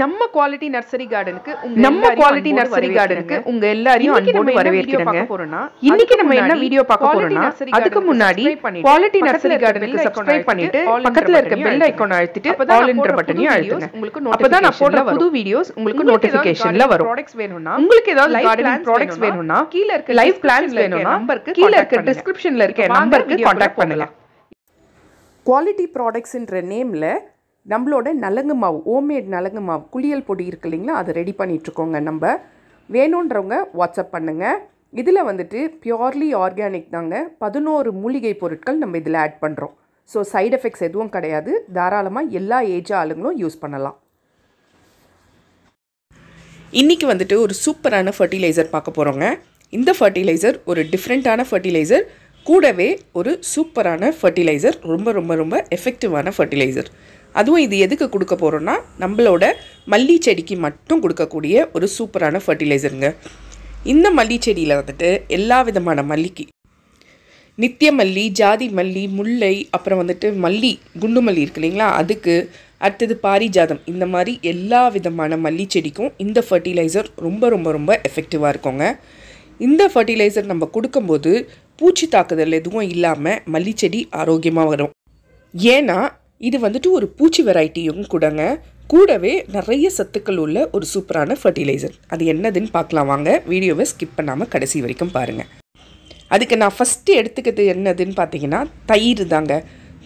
நம்ம quality nursery கார்டனுக்கு நம்ம எல்லாரையும் quality அன்போடு nursery garden க்கு வரவேற்கிறேங்க. உங்க எல்லாரையும் அன்போடு வரவேற்கிறேங்க. இன்னைக்கு நம்ம என்ன வீடியோ பார்க்க போறோம்னா அதுக்கு முன்னாடி குவாலிட்டி நர்சரி கார்டனுக்கு சப்ஸ்கிரைப் பண்ணிட்டு பக்கத்துல இருக்க பெல். ஐக்கான் அழுத்திட்டு அப்பதான் ஆல் என்ற பட்டனையும் அழுத்துங்க உங்களுக்கு அப்பதான் நான் போடுற புது. வீடியோஸ் உங்களுக்கு நோட்டிபிகேஷன்ல வரும் products வேணும்னா, உங்களுக்கு ஏதாவது கார்டனிங் ப்ராடக்ட்ஸ் வேணும்னா, கீழ இருக்க லைவ் பிளான்ஸ் வேணும்னா number-க்கு கீழ இருக்க. டிஸ்கிரிப்ஷன்ல இருக்க நம்பருக்கு பண்ணுங்க போகலாம். குவாலிட்டி ப்ராடக்ட்ஸ்ன்ற நேமில் நம்மளோட நலங்கு மாவு ஹோம்மேட் நலங்கு மாவு குளியல் பொடி இருக்கு இல்லைங்களா? அதை ரெடி பண்ணிகிட்ருக்கோங்க நம்ம. வேணுன்றவங்க வாட்ஸ்அப் பண்ணுங்கள் இதில் வந்துட்டு பியோர்லி ஆர்கானிக் தாங்க. பதினோரு மூலிகை பொருட்கள் நம்ம இதில் ஆட் பண்ணுறோம் ஸோ சைடு எஃபெக்ட்ஸ் எதுவும் கிடையாது. தாராளமாக எல்லா ஏஜ் ஆளுங்களும் யூஸ் பண்ணலாம். இன்றைக்கி வந்துட்டு ஒரு சூப்பரான ஃபர்டிலைசர் பார்க்க போகிறோங்க இந்த ஃபர்டிலைசர் ஒரு டிஃப்ரெண்ட்டான ஃபர்டிலைசர் கூடவே ஒரு சூப்பரான ஃபர்டிலைசர் ரொம்ப ரொம்ப ரொம்ப எஃபெக்டிவான ஃபர்டிலைசர் அதுவும் இது எதுக்கு கொடுக்க போகிறோன்னா நம்மளோட மல்லி செடிக்கு மட்டும் கொடுக்கக்கூடிய ஒரு சூப்பரான ஃபர்டிலைசருங்க இந்த மல்லி செடியில் வந்துட்டு எல்லா விதமான மல்லிக்கு நித்திய மல்லி ஜாதி மல்லி முல்லை அப்புறம் வந்துட்டு மல்லி குண்டு மல்லி இருக்கு இல்லைங்களா? அதுக்கு அடுத்தது பாரிஜாதம். இந்த மாதிரி எல்லா விதமான மல்லி செடிக்கும் இந்த ஃபர்டிலைசர் ரொம்ப ரொம்ப ரொம்ப எஃபெக்டிவாக இருக்குங்க. இந்த ஃபர்டிலைசர் நம்ம கொடுக்கும்போது பூச்சி தாக்குதல் எதுவும் இல்லாமல் மல்லிச்செடி ஆரோக்கியமாக வரும். ஏன்னா இது வந்துட்டு ஒரு பூச்சி வெரைட்டியும் கூடங்க. கூடவே நிறைய சத்துக்கள் உள்ள ஒரு சூப்பரான ஃபர்டிலைசர் அது என்னதுன்னு பார்க்கலாம் வாங்க. வீடியோவை ஸ்கிப் பண்ணாமல் கடைசி வரைக்கும் பாருங்கள் அதுக்கு நான் ஃபஸ்ட்டு எடுத்துக்கிறது என்னதுன்னு பார்த்தீங்கன்னா தயிர் தாங்க.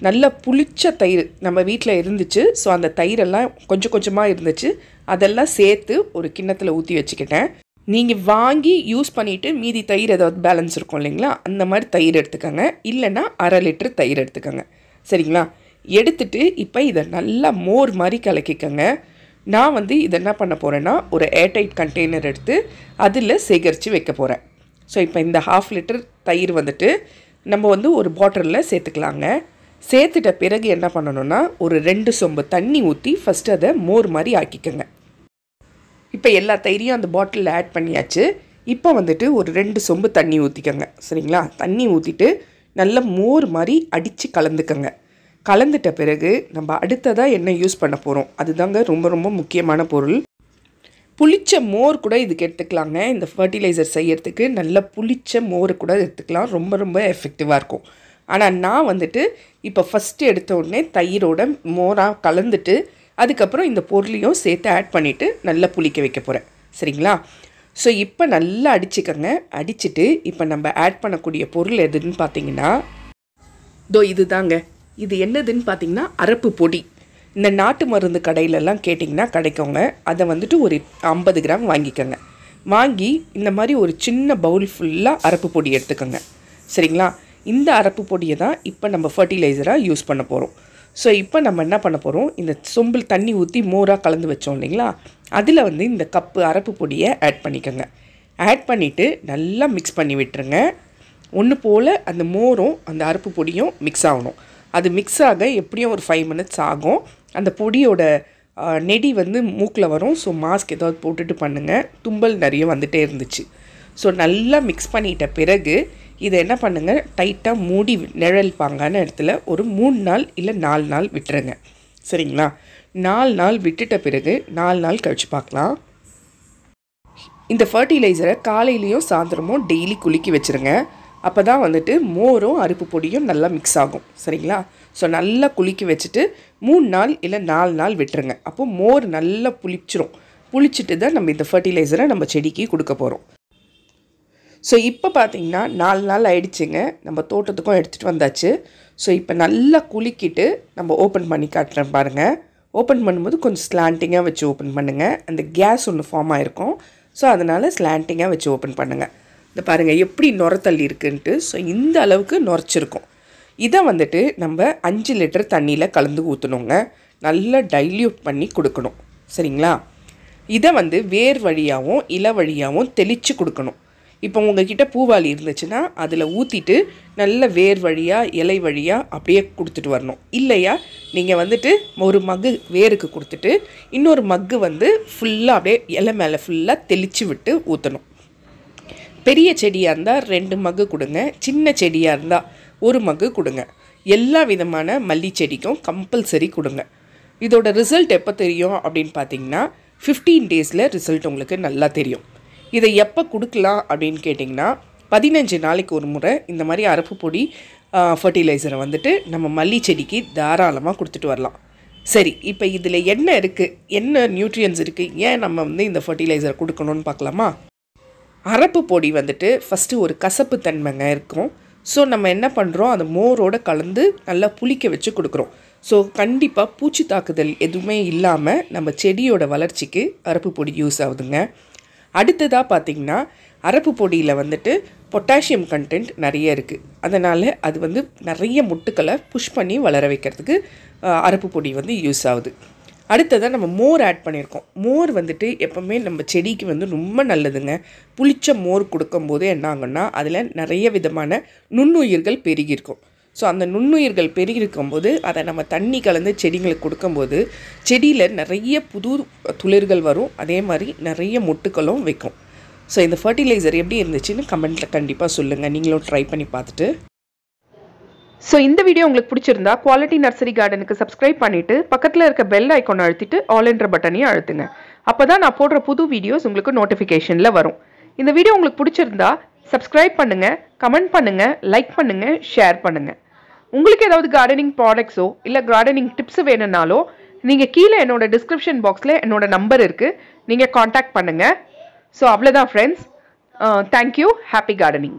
நல்ல புளிச்ச தயிர் நம்ம வீட்டில் இருந்துச்சு. ஸோ அந்த தயிரெல்லாம் கொஞ்சம் கொஞ்சமாக இருந்துச்சு. அதெல்லாம் சேர்த்து ஒரு கிண்ணத்தில் ஊற்றி வச்சுக்கிட்டேன். நீங்கள் வாங்கி யூஸ் பண்ணிவிட்டு மீதி தயிர் ஏதாவது பேலன்ஸ் இருக்கும் இல்லைங்களா? அந்த மாதிரி தயிர் எடுத்துக்கோங்க. இல்லைன்னா அரை லிட்டர் தயிர் எடுத்துக்கோங்க. சரிங்களா? எடுத்துட்டு இப்போ இதை நல்லா மோர் மாதிரி கலக்கிக்கோங்க. நான் வந்து இதை என்ன பண்ண போகிறேன்னா ஒரு ஏர்டைட் கண்டெய்னர் எடுத்து அதில் சேகரித்து வைக்க போகிறேன் ஸோ இப்போ இந்த ஹாஃப் லிட்டர் தயிர் வந்துட்டு நம்ம வந்து ஒரு பாட்டிலில் சேர்த்துக்கலாங்க. சேர்த்துட்ட பிறகு என்ன பண்ணணும்னா ஒரு ரெண்டு சொம்பு தண்ணி ஊற்றி ஃபஸ்ட்டு அதை மோர் மாதிரி ஆக்கிக்கோங்க. இப்போ எல்லா தயிரையும் அந்த பாட்டிலில் ஆட் பண்ணியாச்சு. இப்போ வந்துட்டு ஒரு ரெண்டு சொம்பு தண்ணி ஊற்றிக்கோங்க சரிங்களா? தண்ணி ஊற்றிட்டு நல்ல மோர் மாதிரி அடித்து கலந்துக்கோங்க. கலந்துட்ட பிறகு நம்ம அடுத்ததாக என்ன யூஸ் பண்ண போகிறோம் அதுதாங்க ரொம்ப ரொம்ப முக்கியமான பொருள். புளிச்ச மோர் கூட இதுக்கு எடுத்துக்கலாங்க. இந்த ஃபர்டிலைசர் செய்யறதுக்கு நல்ல புளிச்ச மோர் கூட எடுத்துக்கலாம். ரொம்ப ரொம்ப எஃபெக்டிவாக இருக்கும். ஆனால் நான் வந்துட்டு இப்போ ஃபஸ்ட்டு எடுத்த உடனே தயிரோட மோராக கலந்துட்டு அதுக்கப்புறம் இந்த பொருளையும் சேர்த்து ஆட் பண்ணிவிட்டு நல்லா புளிக்க வைக்க போகிறேன் சரிங்களா? ஸோ இப்போ நல்லா அடிச்சுக்கோங்க. அடிச்சுட்டு இப்போ நம்ம ஆட் பண்ணக்கூடிய பொருள் எதுன்னு பார்த்தீங்கன்னா தோ இது தாங்க இது என்னதுன்னு பார்த்தீங்கன்னா அரப்பு பொடி. இந்த நாட்டு மருந்து கடையிலலாம் கேட்டிங்கன்னா கிடைக்குங்க. அதை வந்துட்டு ஒரு ஐம்பது கிராம் வாங்கிக்கோங்க. வாங்கி இந்த மாதிரி ஒரு சின்ன பவுல் ஃபுல்லாக அரப்பு பொடி எடுத்துக்கோங்க. சரிங்களா? இந்த அரப்பு பொடியை தான் இப்போ நம்ம ஃபர்டிலைசராக யூஸ் பண்ண போகிறோம் ஸோ இப்போ நம்ம என்ன பண்ண போகிறோம் இந்த சொம்பில் தண்ணி ஊற்றி மோராக கலந்து வச்சோம் இல்லைங்களா? அதில் வந்து இந்த கப்பு அரப்பு பொடியை ஆட் பண்ணிக்கோங்க. ஆட் பண்ணிவிட்டு நல்லா மிக்ஸ் பண்ணி விட்டுருங்க. ஒன்று போல் அந்த மோரும் அந்த அரப்பு பொடியும் மிக்ஸ் ஆகணும். அது மிக்ஸ் ஆக எப்படியும் ஒரு ஃபைவ் மினிட்ஸ் ஆகும். அந்த பொடியோட நெடி வந்து மூக்கில் வரும். ஸோ மாஸ்க் ஏதாவது போட்டுட்டு பண்ணுங்கள் தும்பல் நிறைய வந்துகிட்டே இருந்துச்சு. ஸோ நல்லா மிக்ஸ் பண்ணிட்ட பிறகு இதை என்ன பண்ணுங்கள் டைட்டாக மூடி நிழல் பாங்கான இடத்துல ஒரு மூணு நாள் இல்லை நாலு நாள் விட்டுருங்க. சரிங்களா? நாலு நாள் விட்டுட்ட பிறகு நாலு நாள் கழிச்சு பார்க்கலாம். இந்த ஃபர்டிலைசரை காலையிலையும் சாயந்தரமும் டெய்லி குலுக்கி வச்சுருங்க. அப்போ தான் வந்துட்டு மோரும் அருப்பு பொடியும் நல்லா மிக்ஸ் ஆகும். சரிங்களா? ஸோ நல்லா குலுக்கி வச்சுட்டு மூணு நாள் இல்லை நாலு நாள் விட்டுருங்க. அப்போ மோர் நல்லா புளிச்சிரும். புளிச்சிட்டு தான் நம்ம இந்த ஃபர்டிலைசரை நம்ம செடிக்கு கொடுக்க போகிறோம் ஸோ இப்போ பார்த்தீங்கன்னா நாலு நாள் ஆயிடுச்சுங்க. நம்ம தோட்டத்துக்கும் எடுத்துகிட்டு வந்தாச்சு. ஸோ இப்போ நல்லா குலுக்கிட்டு நம்ம ஓப்பன் பண்ணி காட்டுறேன் பாருங்கள் ஓப்பன் பண்ணும்போது கொஞ்சம் ஸ்லாண்டிங்காக வச்சு ஓப்பன் பண்ணுங்கள் அந்த கேஸ் ஒன்று ஃபார்ம் ஆகிருக்கும் ஸோ அதனால் ஸ்லாண்டிங்காக வச்சு ஓப்பன் பண்ணுங்கள் இந்த பாருங்கள் எப்படி நுரத்தள்ளி இருக்குன்ட்டு ஸோ இந்த அளவுக்கு நுரைச்சிருக்கும். இதை வந்துட்டு நம்ம அஞ்சு லிட்டர் தண்ணியில் கலந்து ஊற்றணுங்க நல்லா டைல்யூட் பண்ணி கொடுக்கணும். சரிங்களா? இதை வந்து வேர் வழியாகவும் இலை வழியாகவும் தெளித்து கொடுக்கணும். இப்போ உங்ககிட்ட பூவாளி இருந்துச்சுன்னா அதில் ஊற்றிட்டு நல்ல வேர் வழியாக இலை வழியாக அப்படியே கொடுத்துட்டு வரணும். இல்லையா? நீங்கள் வந்துட்டு ஒரு மக்கு வேருக்கு கொடுத்துட்டு இன்னொரு மக்கு வந்து ஃபுல்லாக அப்படியே இலை மேலே ஃபுல்லாக தெளித்து விட்டு ஊற்றணும் பெரிய செடியாக இருந்தால் ரெண்டு மகு கொடுங்க சின்ன செடியாக இருந்தால் ஒரு மகு கொடுங்க. எல்லா விதமான மல்லி செடிக்கும் கம்பல்சரி கொடுங்க. இதோட ரிசல்ட் எப்போ தெரியும் அப்படின்னு பார்த்தீங்கன்னா ஃபிஃப்டீன் டேஸில் ரிசல்ட் உங்களுக்கு நல்லா தெரியும். இதை எப்போ கொடுக்கலாம் அப்படின்னு கேட்டிங்கன்னா பதினஞ்சு நாளைக்கு ஒரு முறை இந்த மாதிரி அரப்பு பொடி ஃபர்டிலைசரை வந்துட்டு நம்ம மல்லி செடிக்கு தாராளமாக கொடுத்துட்டு வரலாம். சரி இப்போ இதில் என்ன இருக்குது என்ன நியூட்ரியன்ஸ் இருக்குது ஏன் நம்ம வந்து இந்த ஃபர்டிலைசர் கொடுக்கணும்னு பார்க்கலாமா அரப்பு பொடி வந்துட்டு ஃபஸ்ட்டு ஒரு கசப்பு தன்மைங்க இருக்கும். ஸோ நம்ம என்ன பண்ணுறோம் அந்த மோரோட கலந்து நல்லா புளிக்க வச்சு கொடுக்குறோம். ஸோ கண்டிப்பாக பூச்சி தாக்குதல் எதுவுமே இல்லாமல் நம்ம செடியோட வளர்ச்சிக்கு அரப்பு பொடி யூஸ் ஆகுதுங்க. அடுத்ததாக பார்த்திங்கன்னா அரப்பு பொடியில் வந்துட்டு பொட்டாசியம் கண்டென்ட் நிறைய இருக்குது அதனால் அது வந்து நிறைய முட்டுக்களை புஷ் பண்ணி வளர வைக்கிறதுக்கு அரப்பு பொடி வந்து யூஸ் ஆகுது. அடுத்ததாக நம்ம மோர் ஆட் பண்ணியிருக்கோம். மோர் வந்துட்டு எப்போவுமே நம்ம செடிக்கு வந்து ரொம்ப நல்லதுங்க. புளிச்ச மோர் கொடுக்கும்போது என்ன ஆகும்னா அதில் நிறைய விதமான நுண்ணுயிர்கள் பெருகியிருக்கும். ஸோ அந்த நுண்ணுயிர்கள் பெருகிருக்கும்போது அதை நம்ம தண்ணி கலந்து செடிங்களுக்கு கொடுக்கும்போது செடியில் நிறைய புது துளிர்கள் வரும். அதே மாதிரி நிறைய மொட்டுக்களும் வைக்கும். ஸோ இந்த ஃபர்டிலைசர் எப்படி இருந்துச்சுன்னு கமெண்ட்டில் கண்டிப்பாக சொல்லுங்கள் நீங்களும் ட்ரை பண்ணி பார்த்துட்டு. ஸோ இந்த வீடியோ உங்களுக்கு பிடிச்சிருந்தா குவாலிட்டி நர்சரி கார்டனுக்கு சப்ஸ்கிரைப் பண்ணிட்டு பக்கத்தில் இருக்க பெல் ஐக்கானை அழுத்திட்டு ஆல் என்ற பட்டனையும் அழுத்துங்க. அப்போ தான் நான் போடுற புது வீடியோஸ் உங்களுக்கு நோட்டிஃபிகேஷனில் வரும். இந்த வீடியோ உங்களுக்கு பிடிச்சிருந்தா சப்ஸ்கிரைப் பண்ணுங்க கமெண்ட் பண்ணுங்க லைக் பண்ணுங்க ஷேர் பண்ணுங்க. உங்களுக்கு ஏதாவது கார்டனிங் ப்ராடக்ட்ஸோ இல்லை கார்டனிங் டிப்ஸ் வேணும்னாலோ நீங்கள் கீழே என்னோட டிஸ்கிரிப்ஷன் பாக்ஸில் என்னோட நம்பர் இருக்குது நீங்கள் காண்டாக்ட் பண்ணுங்கள் ஸோ அவ்வளோதான் ஃப்ரெண்ட்ஸ் தேங்க்யூ ஹாப்பி கார்டனிங்